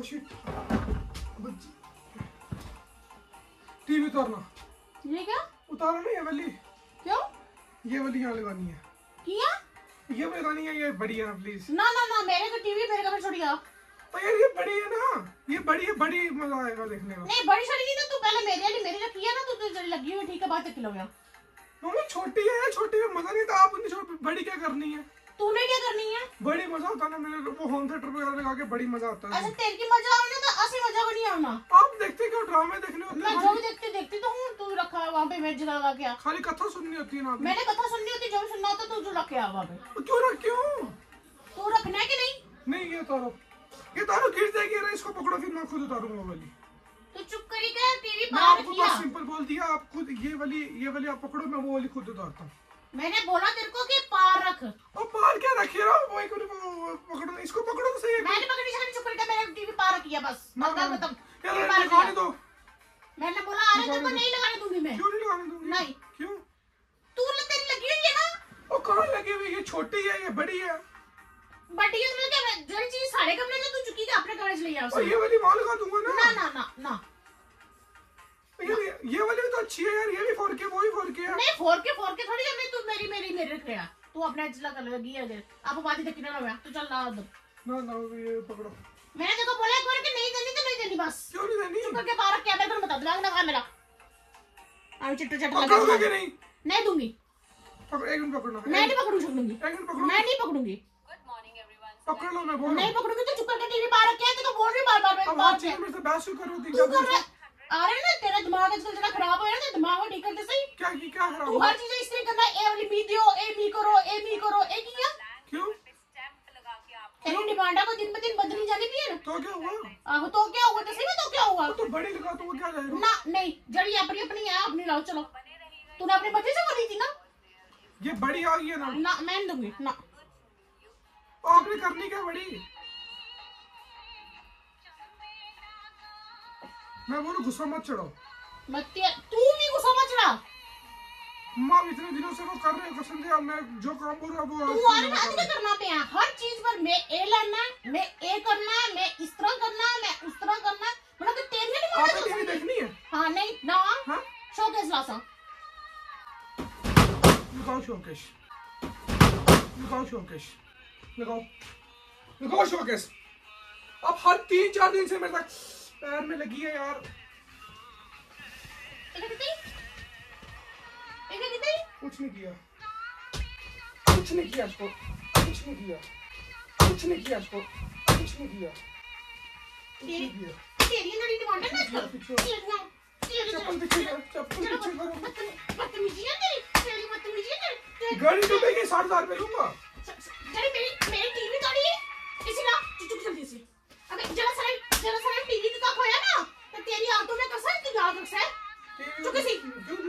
Oh shit TV उतारना। ये क्या? उतारो ना ये वाली क्यों? ये वाली यहाँ लगानी है। किया? ये लगानी है ये बड़ी है ना प्लीज़ ना ना ना मेरे को टीवी मेरे कमरे छोड़ गया यार ये बड़ी है ना। ये बड़ी है बड़ी मज़ा आएगा देखने में। नहीं बड़ी छोड़ी नहीं तो तू पहले मेरे वाली मेरी रखी है ना तो तू लगी हुई ठीक है बात किलो गया मम्मी छोटी है छोटी में मज़ा नहीं था आप उन्हें छोटी बड़ी क्या करनी है? तूने क्या करनी है? बड़ी मज़ा होता है ना मेरे वो होम थिएटर वगैरह लगा के बड़ी मज़ा आता है। अच्छा तेरे की मज़ा आना तो असली मज़ा को नहीं आना। आप देखते क्यों? ड्रामे देखने होते मैं जो भी देखती देखती तो हूँ। तू रखा है वहाँ पे इमेज लगा के खाली कथा सुननी होती है ना मैंने कथा सुननी होती जो भी सुनना होता तू जो रखे आ वहाँ पे। क्यों ना क्यों? तू रखना है कि नहीं? नहीं ये तारो ये तारो गिर जाएगी अरे इसको पकड़ो फिर मैं खुद उतारूँगा वाली। तू चुप करी टीवी मैं पार आपको किया। बस सिंपल बोल दिया आप खुद ये वाली ये वाली आप पकड़ो मैं वो वाली खुद उतारता हूँ। मैंने बोला तेरे को कि रख। और पार क्या रखे रहो? वो एक पकड़ो इसको पकड़ो तो सही है। मैंने पकड़ी सकती चुप करी मैंने टीवी पार किया बस। ना, खत्म। टीवी पार लगाने दो। मैंने बोला अरे तेरे को नहीं लगाने दूँगी मैं। क्यों नहीं लगाने दूँगी? नहीं। क्यों? तू ल- तेरी लगी हुई है ना। और कहाँ लगी हुई ये छोटी है ये बड़ी है? बट ये मतलब जो चीज़ सारे कमरे में तू चुकी के अपने कमरे से ले आओ ये वाली वहाँ लगा दूँगा ना। ना ना ना ना। ये- ये वाली तो अच्छी है यार ये भी फोर के वो भी फोर के है। नहीं फोर के फोर के थोड़ी करनी तू मेरी मेरी मेरे रख रहा तू अपना जिला कर लगी है आप बात देखने ना हुआ तू चल ना उधर ना ना ये पकड़ो। मैंने देखो बोला एक बार कि नहीं देनी तो नहीं देनी बस। क्यों नहीं देनी? चुप करके बाहर क्या मेरे को बता दिमाग ना खा मेरा। आई चिट्टा चट्टा पकड़ोगे कि नहीं? नहीं दूँगी। पकड़ एक मिनट पकड़ना मैं नहीं पकड़ू सकूँगी एक मिनट पकड़ो। मैं नहीं पकड़ूँगी। पकड़ लो मैं बोल। नहीं पकड़ूँगी तो चुप करके टीवी बाहर रखे तो बोल रही बार बार हूँ अब बार हर चीज़ में से बहस क्यों कर रही तू होती रहा अरे ना तेरा दिमाग आजकल जरा खराब हो गया ना दिमाग को ठीक करते सही। क्या की क्या खराब तू हर चीज़ इस तरह करना ए वाली बी दियो ए बी करो ए बी करो ए किया क्यों? तेरी डिमांडा को दिन ब दिन बदली जानी भी है ना। तो क्या हुआ? आहो तो क्या हुआ? तो सही में तो क्या हुआ? तो बड़ी लगा तो क्या जाएगा ना नहीं जड़ी अपनी अपनी है अपनी लाओ चलो। तूने अपने बच्चे से बोली थी ना? ये बड़ी आ गई है ना। ना मैं दूँगी ना। आपने करनी क्या बड़ी मैं बोलूँ गुस्सा मत चढ़ाओ। तू भी गुस्सा मत चढ़ा। माँ इतने दिनों से वो कर रहे हैं कसम से मैं जो काम बोल रहा हूँ वो तू आने में अधिक करना पे है। हर चीज़ पर मैं ए है मैं ए करना है मैं इस तरह करना है मैं उस तरह करना। है मतलब कि तेरी नहीं आपने टीवी देखनी है? हाँ नहीं ना। हाँ? शोकेस लासा लगाओ शोकेश लगाओ शोकेश लगाओ। लगाओ शोकेश अब हर तीन चार दिन से मेरे तक पैर में लगी है यार। कुछ नहीं किया। कुछ नहीं किया इसको। कुछ नहीं किया। कुछ नहीं किया इसको। कुछ नहीं किया। चप्पल पीछे चप्पल पीछे करो। गाड़ी टूटेगी साठ हज़ार रुपये लूँगा चुप कैसी?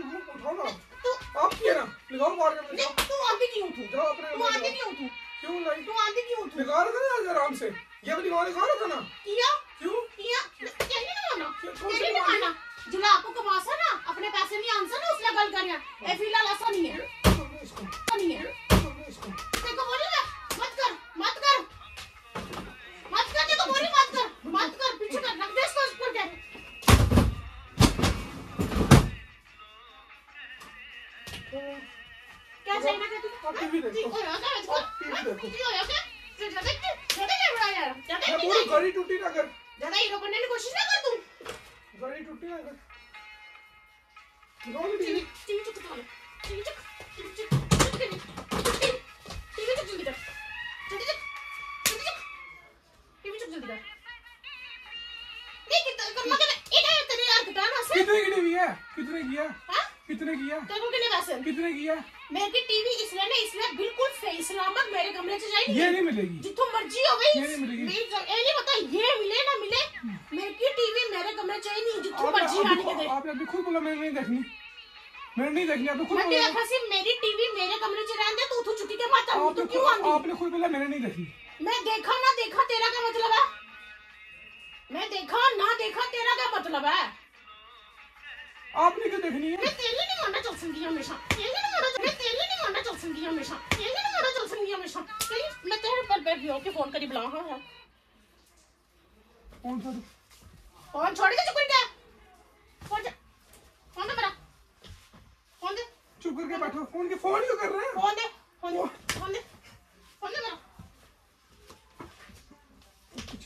जल्दी कर नहीं कितना करना क्या इधर तेरे यार घटाना से कितने की टीवी है कितने की है हाँ कितने की है तेरे को कितने पैसे कितने की है मेरे टीवी इसलिए ना इसलिए बिल्कुल सही सलामत मेरे कमरे से जाएगी ये नहीं मिलेगी जितो मर्ज़ी हो गई ये नहीं मिलेगी। ये नहीं पता ये मिले ना मिले मेरे की टीवी मेरे कमरे चाहिए नहीं जितो मर्ज़ी आने के दे आपने अभी खुद बोला मैंने नहीं देखनी मैंने नहीं देखनी आपने खुद मैं बोला सी मेरी टीवी मेरे कमरे से रहने दे तू तू चुकी के बात आपने तू क्यों आंदी आपने खुद बोला मैंने नहीं देखनी मैं देखा ना देखा तेरा क्या मतलब मैं देखा ना देखा तेरा क्या मतलब है? आपने क्यों देखनी है? मैं तेरी नहीं मानना चल संगी हमेशा। तेरी नहीं मानना मैं तेरी नहीं मानना चल संगी हमेशा। तेरी नहीं मानना चल संगी हमेशा। तेरी मैं तेरे पर बैठ गया कि फ़ोन करी बुला हाँ हाँ। सा दो? फ़ोन छोड़ के चुप कर गया फ़ोन फ़ोन दे मेरा। फ़ोन दे। चुप करके बैठो। फ़ोन के फ़ोन क्यों कर रहे हैं? फ़ोन दे। फ़ोन दे। फ़ोन दे। फ़ोन दे मेरा।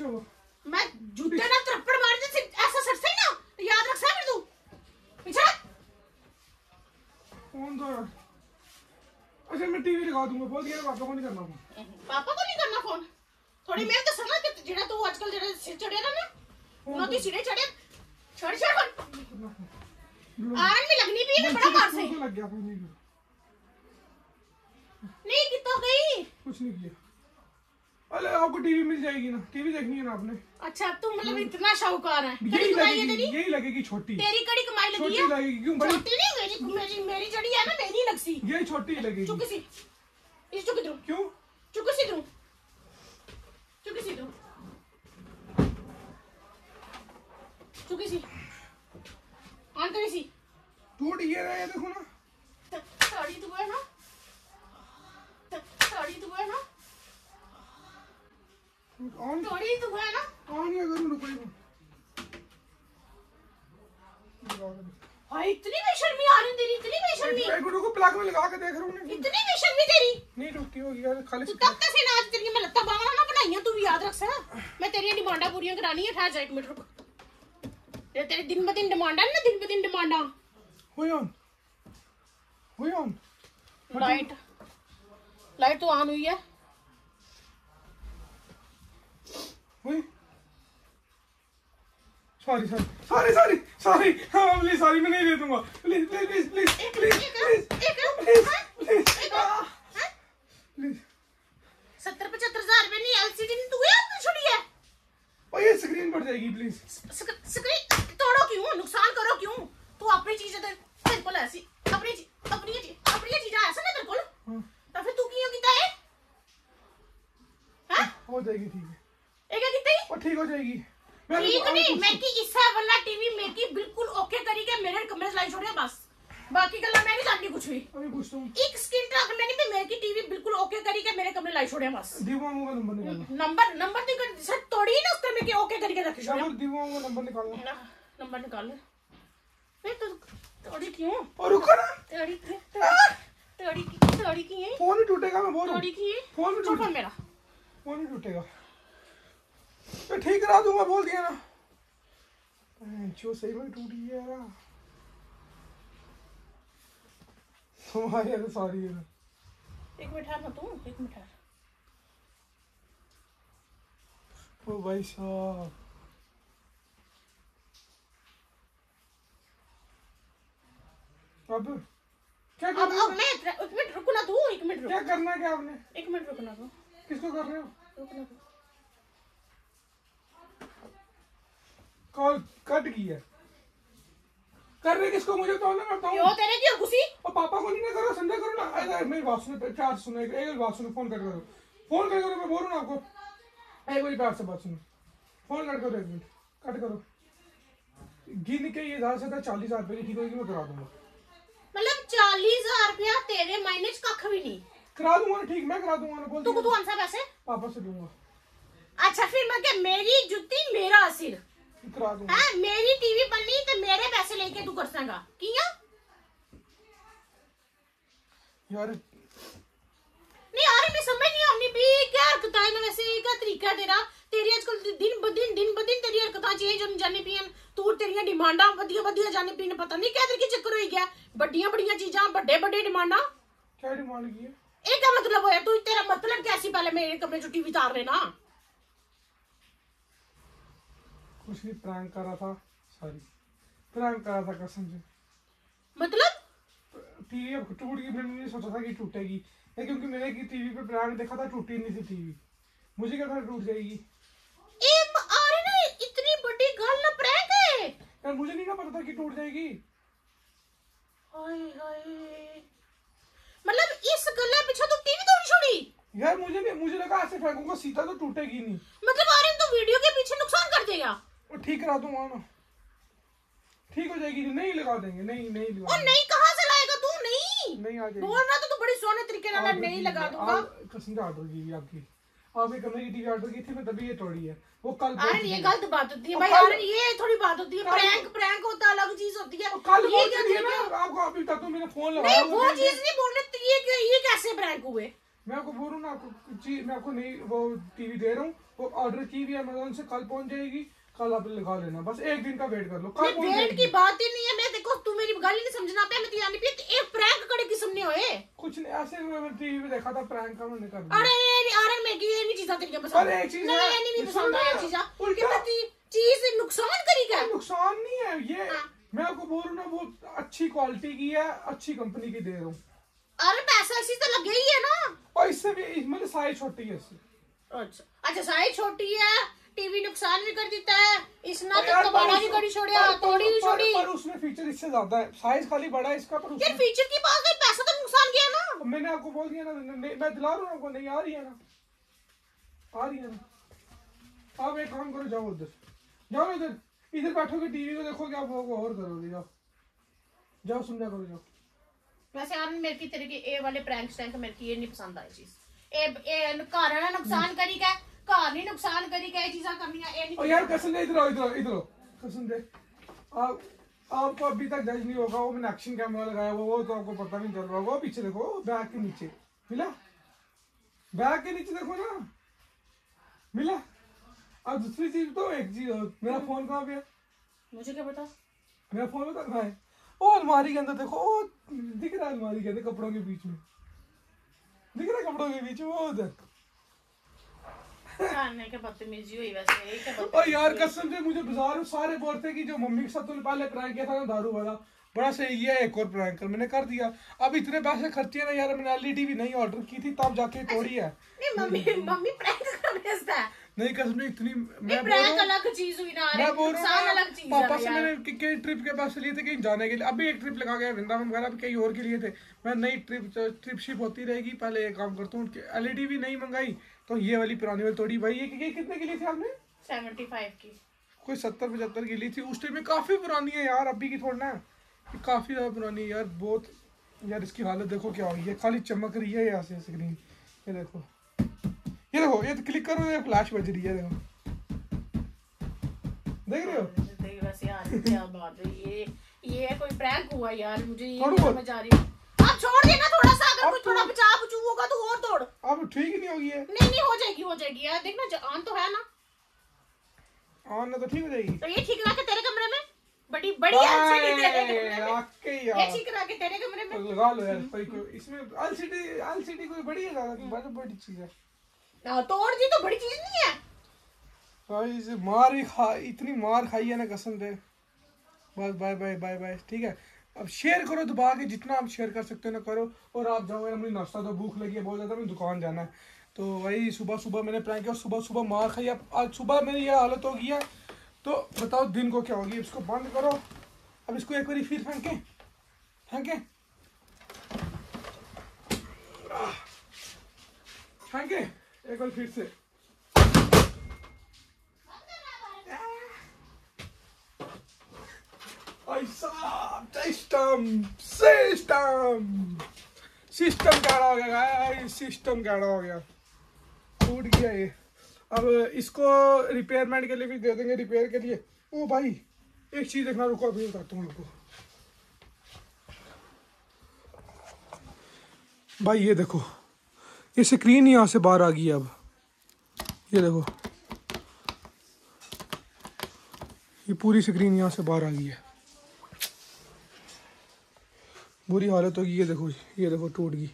हो मैं जूते ना त्रप्पड़ मार दे सिर्फ़ ऐसा सर सही ना याद रख साबिर तू। पीछे कौन था? अच्छा मैं टीवी लगा दूँगा बहुत गया पापा को नहीं करना फ़ोन। पापा को नहीं करना फ़ोन? थोड़ी मेहनत तो समझ के जेड़ा तू आजकल जेड़ा सिर चढ़े ना ना उनो की सिरे चढ़े। छोड़ छोड़ आरन में लगनी भी है बड़ा मार से? लग गया फ़ोन नहीं। कितो गई। कुछ नहीं किया। अरे आपको टीवी मिल जाएगी ना टीवी देखनी है ना आपने। अच्छा तू मतलब इतना शाहूकार है। यही लगेगी यही लगेगी छोटी। तेरी कड़ी कमाई लगी छोटी है? लगेगी क्यों बड़ी? छोटी नहीं मेरी मेरी मेरी जड़ी है ना मेरी लग सी ये छोटी लगेगी। चुप सी। इस चुप इधर क्यों? चुप सी तू चुप सी तू चुप सी। ऑन करी सी। टूट ये रहा है देखो ना। साड़ी तू है ना साड़ी तू है ना ऑन साड़ी तू है ना? ऑन या करूँ रुको ही हाय इतनी बेशर्मी आ रही तेरी इतनी बेशर्मी। एक मिनट रुको प्लग में लगा के देख रहा हूँ। इतनी बेशर्मी तेरी। नहीं टूटती होगी यार खाली तू तब तक से नाच तेरी मैं लत्ता बावला ना बनाइयाँ तू याद रख सा मैं तेरी डिमांडा पूरी करानी है ठहर जा एक मिनट रुक। ये तेरी दिन ब दिन डिमांडा ना दिन ब दिन डिमांडा? हुई ऑन। हुई ऑन। लाइट। लाइट तो ऑन हुई है। Sorry sorry sorry sorry sorry हाँ प्लीज़ सॉरी मैं नहीं दे दूँगा. Please please please please please please please हाँ? प्लीज़ हाँ? प्लीज़ सत्तर पचहत्तर हज़ार रुपए नहीं एलसीडी नहीं तू ये अपनी छोड़ी है। और ये स्क्रीन बढ़ जाएगी प्लीज़ स्क्रीन तोड़ो क्यों? नुकसान करो क्यों? तू अपनी चीज़ें ते तेरे को ऐसी अपनी चीज़ अपनी चीज़ अपनी चीज़ें ऐसा ना तेरे को? हाँ। तो फिर तू क्यों कीता है? हो जाएगी ठीक है ਇਹ क्या कीता है और ठीक हो जाएगी। ठीक नहीं मैं की इस्सा वाला टीवी मैं की बिल्कुल ओके करी के मेरे कमरे च लाई छोड़िया बस। बाकी गल्ला मैं नहीं जानती कुछ भी। अभी पूछता हूँ। एक स्क्रीन टच मैंने भी मेरे की टीवी बिल्कुल ओके करी के मेरे कमरे लाई छोड़िया बस। दीवाओं का नंबर निकालना नंबर नंबर तो कर सर तोड़ी ना उसके में के ओके करी के रखी नंबर दीवाओं का नंबर निकालना ना नंबर निकाल ले। ए तू तोड़ी क्यों? और रुको ना। तोड़ी तोड़ी की तोड़ी की है? फ़ोन ही टूटेगा मैं बोल रहा हूँ। तोड़ी की फ़ोन भी चुप टूट मेरा। फ़ोन ही टूटेगा। मैं ठीक करा दूँगा बोल दिया ना। जो सही में टूटी है यार तुम्हारी सॉरी है। एक मिनट ठहर ना तू एक मिनट ओ भाई साहब। अब क्या अब अब मैं एक मिनट रुको ना तू एक मिनट क्या करना है क्या आपने? एक मिनट रुकना तू। किसको कर रहे हो? रुकना तू। कॉल कट की है। कर रहे किसको? मुझे तो ना करता क्यों हूँ तेरे की घुसी और पापा को नहीं ना करो संडे करो ना। अरे मेरी बात सुनो प्यार से सुनो एक एक बात सुनो फ़ोन कर करो। फ़ोन कर करो मैं बोलूँ ना आपको। एक बारी प्यार से बात सुनो। फ़ोन कर करो एक मिनट। कट करो। गिन के ये ज़्यादा से ज़्यादा चालीस हज़ार रुपये की ठीक होगी मैं करा दूँगा। मतलब चालीस हज़ार रुपया तेरे महीने च कख भी नहीं। करा दूँगा ना ठीक मैं करा दूँगा ना बोल तू। तू आंसर पैसे। पापा से दूँगा। अच्छा फिर मैं क्या मेरी जुत्ती मेरा सिर। करा दूँगा। हाँ मेरी टीवी बननी तो मेरे पैसे लेके तू कर सकेगा किया यार नहीं यार मैं समझ नहीं आनी भी क्या हरकत है? ना वैसे क्या तरीका तेरा। तेरी आजकल दिन ब दिन दिन ब दिन तेरी हरकत चेंज होने जाने पियन तू तेरिया डिमांडा वधिया वधिया जाने पिन पता नहीं क्या तेरे चक्कर हो गया। बड़िया बड़िया चीजा बड़े बड़े डिमांडा। क्या डिमांड की है? ਇਹ क्या मतलब होया? तू तेरा मतलब क्या सी पहले मेरे कमरे चो टीवी तार लेना? कुछ नहीं प्रैंक कर रहा था। सॉरी प्रैंक कर रहा था कसम से। मतलब? टीवी अब टूट गई मैंने सोचा था कि टूटेगी। ये क्योंकि मैंने की टीवी पे प्रैंक देखा था टूटी नहीं थी टीवी मुझे क्या था टूट जाएगी। ए अरे ना इतनी बड़ी गल ना प्रैंक है। यार मुझे नहीं ना पता था कि टूट जाएगी। हाय हाय। मतलब इस गल्ले पीछे तू टीवी तोड़ छोड़ी? यार मुझे नहीं मुझे लगा ऐसे फेंकूँगा सीधा तो टूटेगी नहीं। मतलब आर्यन तू वीडियो के पीछे नुकसान कर देगा। और ठीक करा दूँगा ना ठीक हो जाएगी नहीं लगा देंगे नहीं नहीं और लगा नहीं कहाँ से लाएगा तू? नहीं। नहीं आ जाएगी बोल रहा तो तू बड़ी सोने तरीके ऑर्डर नहीं लगा है, दूँगा। कसम से ऑर्डर की है आपकी आपके कमरे की टीवी ऑर्डर की थी मैं तभी ये तोड़ी है। वो कल आर्यन ये गलत बात होती है भाई आर्यन ये थोड़ी बात होती है प्रैंक प्रैंक होता अलग चीज़ होती है। कल ये क्या के तरीका- ना आपको अभी तक तो मैंने फ़ोन लगाया नहीं वो चीज़ नहीं बोल रहे तो ये ये कैसे प्रैंक हुए? मैं आपको बोल रहा हूँ ना आपको चीज़ मैं आपको नहीं वो टीवी दे रहा हूँ वो ऑर्डर की भी अमेजोन से कल पहुँच जाएगी। कल आप लगा लेना बस एक दिन का वेट कर लो। कल नहीं वेट की बात ही नहीं है मैं देखो तू मेरी गल नहीं समझना पे मैं तियानी पे एक प्रैंक कड़े किस्म ने होए। कुछ नहीं ऐसे मैंने टीवी पे देखा था प्रैंक का मैंने कर दिया। अरे ये नहीं आर्यन मैं की ये नहीं चीजा तेरी पसंद। अरे एक चीज़ नहीं है, ये नहीं पसंद है चीजा। उल्टा। उल्टा चीज़ नुकसान करी क्या? नुकसान नहीं है ये हाँ। मैं आपको बोल रहा हूँ वो अच्छी क्वालिटी की है अच्छी कंपनी की दे रहा हूँ। अरे पैसा इसी तो लगे ही है ना। और इससे भी मतलब साइज़ छोटी है इससे। अच्छा अच्छा साइज़ छोटी है टीवी नुकसान भी कर देता है। इसना तो कबाड़ा भी करी छोड़िया पर- तोड़ी भी छोड़ी। पर उसमें फीचर इससे ज़्यादा है। साइज़ खाली बड़ा है इसका पर यार फीचर की बात है पैसा तो नुकसान गया ना। मैंने आपको बोल दिया ना मैं दिला रहा हूँ आपको नहीं आ रही है ना। आ रही है ना। आप एक काम करो जाओ उधर। जाओ इधर। इधर बैठोगे टीवी को देखोगे आप वो और करोगे जाओ। जाओ सुन करो जाओ। वैसे यार मेरे की तेरे की ए वाले प्रैंक स्टैंक मेरे की ये नहीं पसंद आई चीज़। ए ए घर ना नुकसान करी का नहीं यार कसम दे इधर आओ इधर आओ इधर आओ। कसम दे। आप आपको अभी तक जज नहीं होगा वो मैंने एक्शन कैमरा लगाया हुआ वो तो आपको पता नहीं चल रहा होगा। वो पीछे देखो बैग के नीचे। मिला? बैग के नीचे देखो ना। मिला? अब दूसरी चीज़ तो एक चीज़ और, मेरा फ़ोन कहाँ पे है मुझे क्या पता? मेरा फ़ोन बता कहाँ है ओ अलमारी के अंदर देखो ओ दिख रहा है अलमारी के अंदर कपड़ों के बीच में। दिख रहा है कपड़ों के बीच में वो उधर खाने के बदतमीजी हुई वैसे ये क्या और यार कसम से मुझे बाज़ार में सारे बोलते कि जो मम्मी के साथ तूने पहले प्रैंक किया था ना दारू वाला बड़ा सही है एक और प्रैंक कर मैंने कर दिया। अब इतने पैसे खर्चे ना यार मैंने एलईडी भी नहीं ऑर्डर की थी तब जाके तोड़ी है नहीं मम्मी मम्मी प्रैंक कर भेजता है। नहीं कसम से इतनी मैं बोल रहा हूँ अलग चीज़ हुई ना मैं बोल रहा अलग हूँ चीज़ पापा से मैंने कई ट्रिप के पैसे लिए थे कहीं जाने के लिए अभी एक ट्रिप लगा गया वृंदावन वगैरह अभी कहीं और के लिए थे। मैं नई ट्रिप ट्रिप शिप होती रहेगी पहले एक काम करता हूँ एलईडी भी नहीं मंगाई तो ये वाली पुरानी वाली तोड़ी भाई ये ये कितने के लिए थे आपने? 75 की। कोई सत्तर पचहत्तर की ली थी। उस टाइम में काफ़ी पुरानी है यार अभी की थोड़ा ना। काफ़ी ज़्यादा पुरानी है यार बहुत। यार इसकी हालत देखो क्या हुई है। खाली चमक रही है यहाँ से स्क्रीन ये देखो। ये देखो ये क्लिक करो ये फ्लैश बज रही है देखो। देख रहे हो? है। ये ये कोई प्रैंक हुआ यार मुझे ये थोड़ा। समझ आ रही आप छोड़ देना थोड़ा सा अगर कुछ थोड़ा बचा बचू होगा तो और तोड़। अब ठीक नहीं होगी है नहीं नहीं हो जाएगी हो जाएगी। यार देखना आन तो है ना। ऑन ना तो ठीक हो जाएगी। तो ये ठीक रहा के तेरे कमरे में? बड़ी बड़ी एलसीडी तेरे कमरे में। ये ठीक रहा के तेरे कमरे में? लगा लो यार कोई कोई इसमें एलसीडी एलसीडी कोई बड़ी है ज़्यादा बड़ी बड़ी चीज़ है। हाँ, तोड़ दी तो बड़ी चीज़ नहीं है। भाई मार भी खा इतनी मार खाई है ना कसम से। बस बाय बाय बाय बाय ठीक है। अब शेयर करो दबा के, जितना आप शेयर कर सकते हो ना करो। और आप जाओ मुझे नाश्ता तो भूख लगी है, बहुत ज़्यादा मुझे दुकान जाना है। तो वही, सुबह सुबह मैंने प्रैंक किया, सुबह सुबह मार खाई। अब आज सुबह मेरी ये हालत हो गई है। तो बताओ, दिन को क्या होगी इसको बंद करो। अब इसको एक बार फिर फेंके। फेंके। फेंके। एक बार फिर से। ऐसा सिस्टम सिस्टम सिस्टम कैड़ा हो गया सिस्टम कैड़ा हो गया? टूट गया ये। अब इसको रिपेयरमेंट के लिए भी दे देंगे रिपेयर के लिए। ओ भाई, एक चीज़ देखना, रुको, अभी बताता हूँ आपको। भाई, ये देखो। ये स्क्रीन यहाँ से बाहर आ गई अब। ये देखो। ये पूरी स्क्रीन यहाँ से बाहर आ गई है। बुरी हालत होगी, ये देखो ये देखो टूट गई।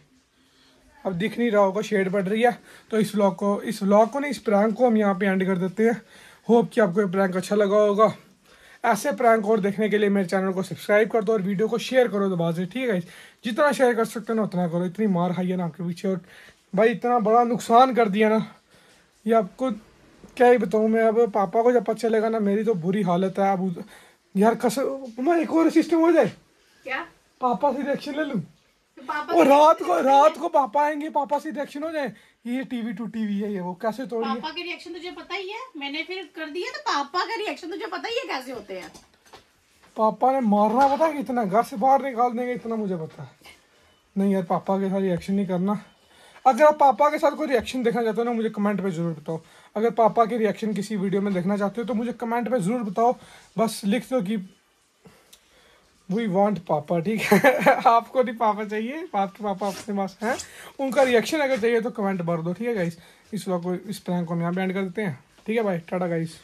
अब दिख नहीं रहा होगा शेड पड़ रही है। तो इस व्लॉग को, इस व्लॉग को नहीं, इस प्रैंक को हम यहाँ पे एंड कर देते हैं। होप कि आपको ये प्रैंक अच्छा लगा होगा। ऐसे प्रैंक और देखने के लिए मेरे चैनल को सब्सक्राइब कर दो और वीडियो को शेयर करो दबा से ठीक है जितना शेयर कर सकते हो ना, उतना करो। इतनी मार है ना आपके पीछे और भाई इतना बड़ा नुकसान कर दिया ना। ये आपको क्या ही बताऊँ मैं, अब पापा को जब पता चलेगा ना, मेरी तो बुरी हालत है। अब यार मम्मा एक और सिस्टम हो जाए। क्या? पापा से रिएक्शन ले लूँ? तो पापा और रात को रात को पापा आएँगे पापा से रिएक्शन हो जाए। ये टीवी टू टीवी है ये वो कैसे तोड़िए पापा के रिएक्शन तुझे पता ही है? मैंने फिर कर दिया तो पापा का रिएक्शन तुझे पता ही है कैसे होते हैं। पापा ने मारना पता है कितना? घर से बाहर निकाल देंगे इतना मुझे पता है। नहीं यार पापा के साथ रिएक्शन नहीं करना। अगर आप पापा के साथ कोई रिएक्शन देखना चाहते हो ना मुझे कमेंट पे ज़रूर बताओ। अगर पापा के रिएक्शन किसी वीडियो में देखना चाहते हो तो मुझे कमेंट पे ज़रूर बताओ। बस लिख दो कि वी वांट पापा, ठीक है? आपको नहीं पापा चाहिए, आपके पापा अपने पास हैं। उनका रिएक्शन अगर चाहिए तो कमेंट भर दो, ठीक है गाइस इस व्लॉग को, इस प्रैंक को हम यहाँ पे एंड कर देते हैं। ठीक है भाई टाटा गाइस